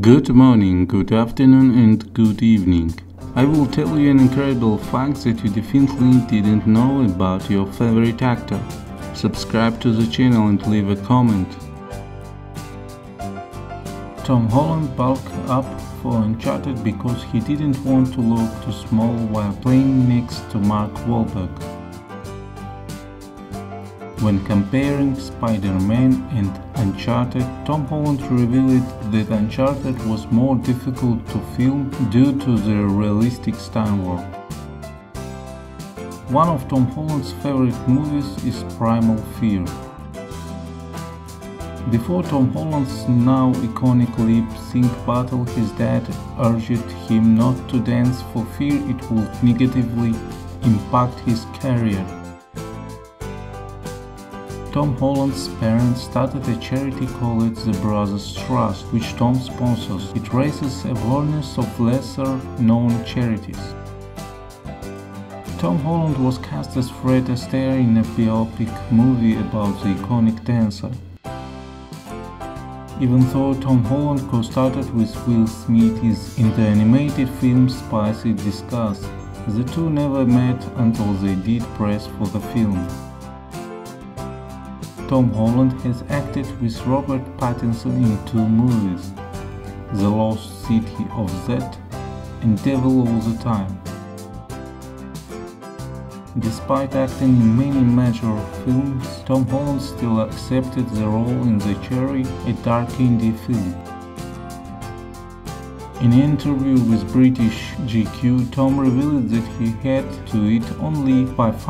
Good morning, good afternoon, and good evening. I will tell you an incredible fact that you definitely didn't know about your favorite actor. Subscribe to the channel and leave a comment. Tom Holland bulked up for Uncharted because he didn't want to look too small while playing next to Mark Wahlberg. When comparing Spider-Man and Uncharted, Tom Holland revealed that Uncharted was more difficult to film due to the realistic stunt work. One of Tom Holland's favorite movies is Primal Fear. Before Tom Holland's now iconic lip sync battle, his dad urged him not to dance for fear it would negatively impact his career. Tom Holland's parents started a charity called the Brothers Trust, which Tom sponsors. It raises awareness of lesser known charities. Tom Holland was cast as Fred Astaire in a biopic movie about the iconic dancer. Even though Tom Holland co-starred with Will Smith in the animated film Spies in Disguise, the two never met until they did press for the film. Tom Holland has acted with Robert Pattinson in two movies, The Lost City of Z and Devil All the Time. Despite acting in many major films, Tom Holland still accepted the role in The Cherry, a dark indie film. In an interview with British GQ, Tom revealed that he had to eat only 500